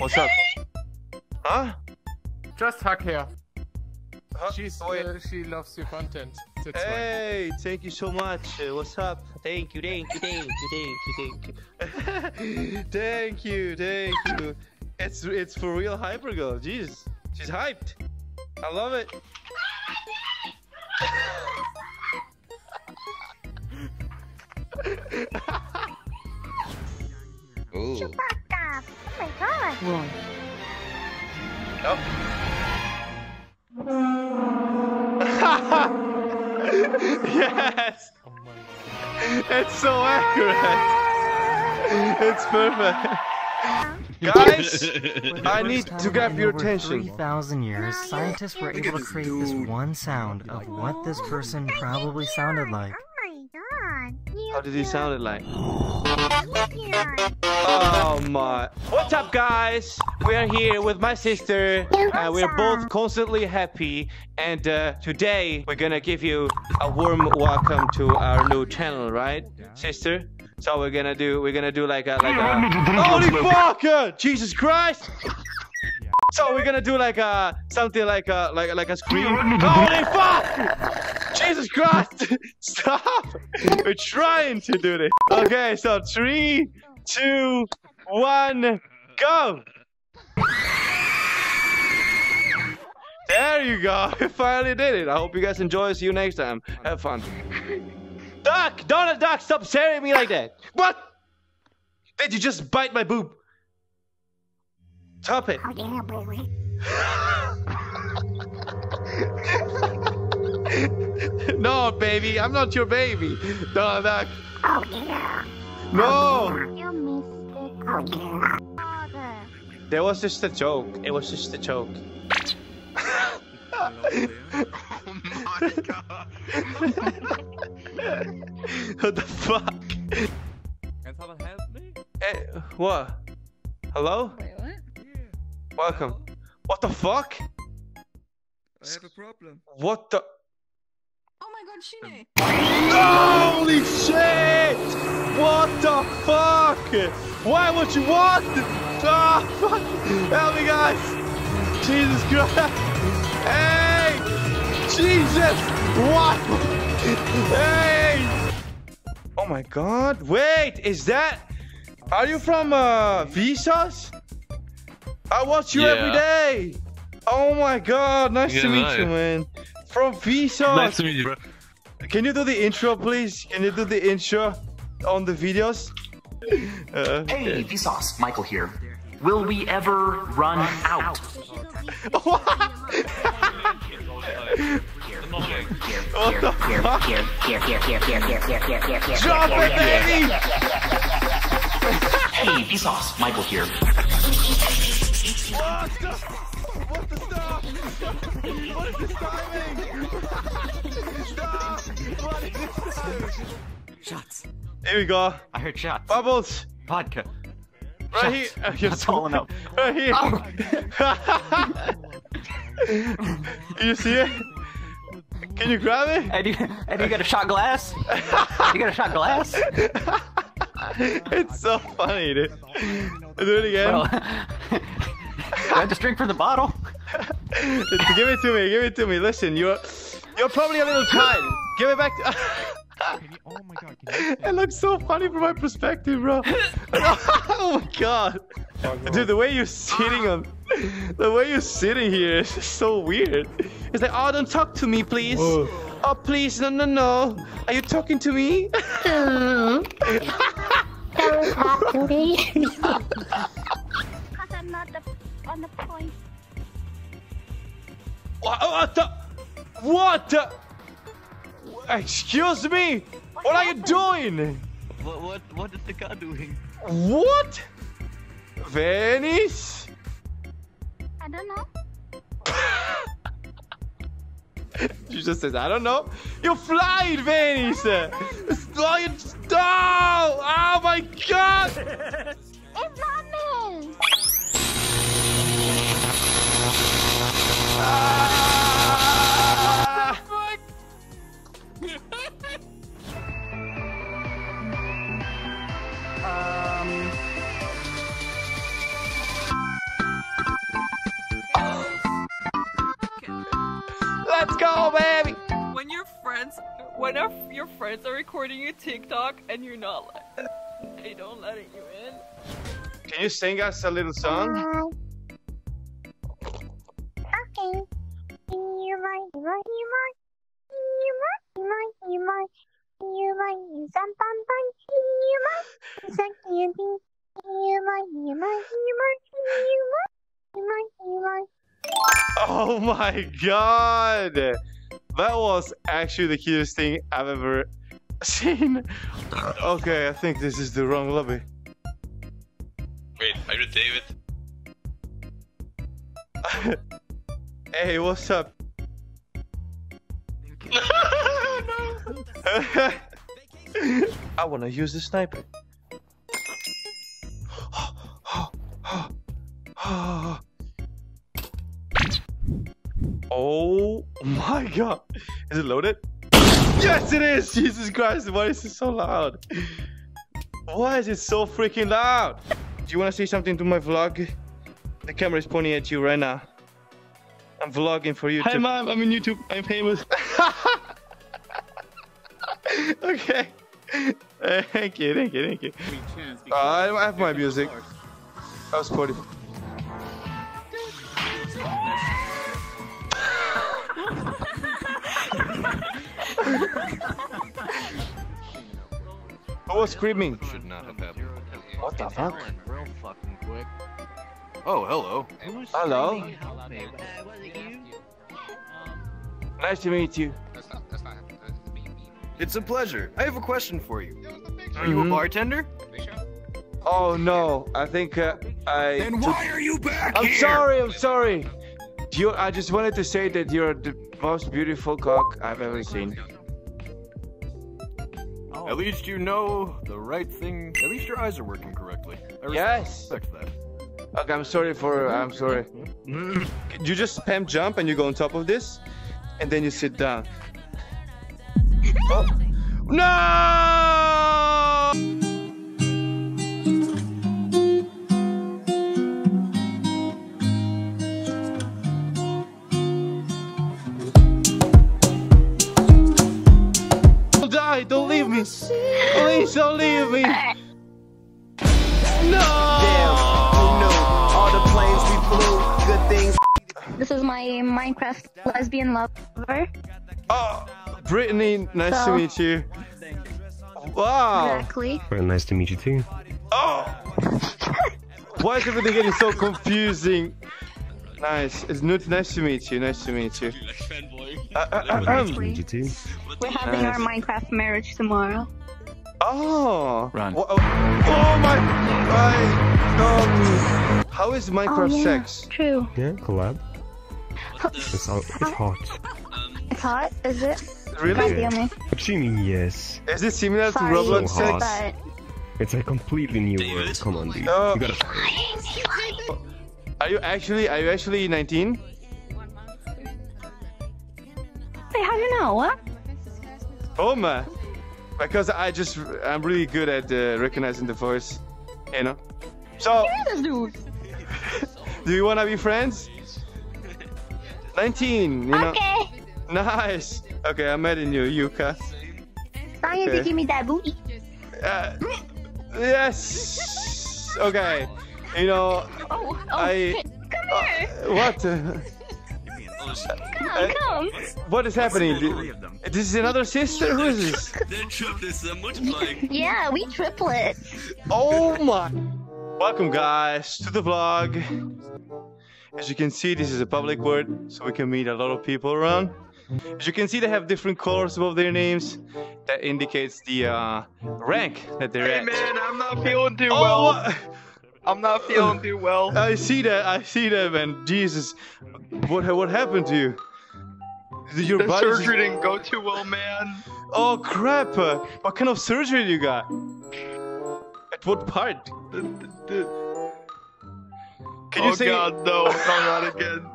What's up? Huh? Just hug her. Huh? She's Oh, wait. uh, she loves your content. That's why. Hey, thank you so much. Uh, what's up? Thank you, thank you, thank you, thank you, thank you. thank you, thank you. It's it's for real hyper girl. Jeez, she's hyped. I love it. Ooh. Chewbacca! Oh my god! yes, Oh my god. it's so accurate. It's perfect. Guys, I need to grab your attention. 3,000 years, scientists were able to create this one sound of what this person probably sounded like. How did he sound like? Oh my. What's up, guys? We are here with my sister. Uh, we're both constantly happy. And uh, today, we're gonna give you a warm welcome to our new channel, right, sister? So we're gonna do, we're gonna do like a, like a. Holy fuck! Jesus Christ! So we're gonna do like a something like a like like a scream. Holy fuck! Jesus Christ! Stop! We're trying to do this. Okay, so three, two, one, go! There you go. We finally did it. I hope you guys enjoy. See you next time. Have fun. Duck! Donald Duck, stop staring at me like that. What? Did you just bite my boob? Stop it. Oh, Yeah, baby. no, baby, I'm not your baby. Donald Duck. Oh yeah. No! You missed it. Oh yeah. Father. That was just a joke. It was just a joke. oh my god. what the fuck? Can someone help me? Hey, what? Hello? Wait, what? Welcome. What the fuck? I have a problem. What the? Oh my god, Shine! Holy shit! What the fuck? Why would you want? Ah, fuck! Help me, guys! Jesus Christ! Hey! Jesus! What? Hey! Oh my God! Wait, is that? Are you from uh Vsauce? I watch you every Yeah. day. Oh my God! Nice Yeah, to meet hi. you, man. From Vsauce. Nice to meet you, bro. Can you do the intro, please? Can you do the intro on the videos? Uh, Hey, Vsauce, Michael here. Will we ever run out? what the? Drop it, baby! Hey, Vsauce, Michael here. What is this timing? Stop! What is this timing? Shots. Here we go. I heard shots. Bubbles! Vodka. Right here. Shots. Uh, you're That's so- all I. Right here. you see it? Can you grab it? And you, and you got a shot glass? You got a shot glass? it's so funny, dude. Do it again. Well, I just drink from the bottle. give it to me. Give it to me. Listen, you're you're probably a little tired. Give it back. To... You, oh my god, can you it looks so funny from my perspective, bro. oh my god, dude, the way you're sitting on, the way you're sitting here is just so weird. It's like, oh, don't talk to me, please. Oh, please, no, no, no. Are you talking to me? Don't talk to me. Because I'm not the, on the point. What, oh, what the? What the? Excuse me. What are you doing? What, what, what is the car doing? What? Venice? I don't know. She just says, I don't know. You're flying, Venice! Oh, you... No! Oh my god! your friends are recording your TikTok and you're not, let, they don't letting you in. Can you sing us a little song? Okay. You might, you might, you might, you might, you might, you might, you might, you some bum bum, you might, suck you be, you might, you might, you might, you might, you might, you might. Oh my god! That was actually the cutest thing I've ever seen. Okay, I think this is the wrong lobby. Wait, are you David? Hey, what's up? I wanna use the sniper. Oh my god. Is it loaded? Yes, it is! Jesus Christ, why is it so loud? Why is it so freaking loud? Do you wanna say something to my vlog? The camera is pointing at you right now. I'm vlogging for YouTube. Hi, mom. I'm in YouTube. I'm famous. okay. Thank you, thank you, thank you. Uh, I have my music. That was pretty. Who was screaming? Should not have happened. What the fuck? Real fucking quick. Oh, hello. Hello. Nice to meet you. That's not. That's not. That's me. me. It's a pleasure. I have a question for you. Are you a bartender? Oh no, I think uh, I. Then why are you back I'm here? sorry, I'm sorry. You, I just wanted to say that you're the most beautiful cock I've ever seen. Oh. At least you know the right thing. At least your eyes are working correctly. I Yes. respect that. Okay, I'm sorry for. I'm sorry. You just spam jump and you go on top of this, and then you sit down. Oh. No! My Minecraft lesbian lover. Oh, Brittany, nice to meet you. Wow. Exactly. Well, nice to meet you too. Oh. Why is everything getting so confusing? Nice. It's not nice to meet you. Nice to meet you. Uh, uh, uh, nice to meet you too. We're having our Minecraft marriage tomorrow. oh. Run. Wha- Oh, oh my. I, um, how is Minecraft oh, yeah. sex? True. Yeah, collab. It's, all, it's hot. It's hot, is it? Really? God damn it. What do you mean, yes? Is this similar Sorry, to Roblox So hot. but It's a completely new world. Come on, dude. Oh. You gotta. Are you actually? Are you actually 19? Wait, how do you know? What? Oh man. Because I just I'm really good at uh, recognizing the voice, you know. So, This dude. do you wanna be friends? 19, you know. Okay. Nice. Okay, I'm adding you, Yuka. Now you Okay. can give me that booty. Uh, yes. Okay. You know, Oh, oh, I- shit. Come here. what? uh, Come, come. what is happening? This is another sister. Who is this? Yeah, we triplets. Oh my! Welcome, guys, to the vlog. As you can see, this is a public word, so we can meet a lot of people around. As you can see, they have different colors above their names. That indicates the uh, rank that they're Hey at. man, I'm not feeling too Oh, well. I'm not feeling too well. I see that. I see that, man. Jesus, what what happened to you? Did Your The body. surgery didn't go too well, man. Oh crap! Uh, what kind of surgery you got? At what part? The, The- the- Can oh you say? god, no, no, not again.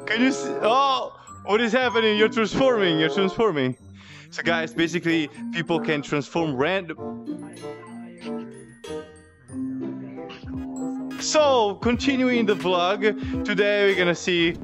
Can you see? Oh, what is happening? You're transforming. You're transforming. So, guys, basically, people can transform random. So, continuing the vlog, today we're gonna see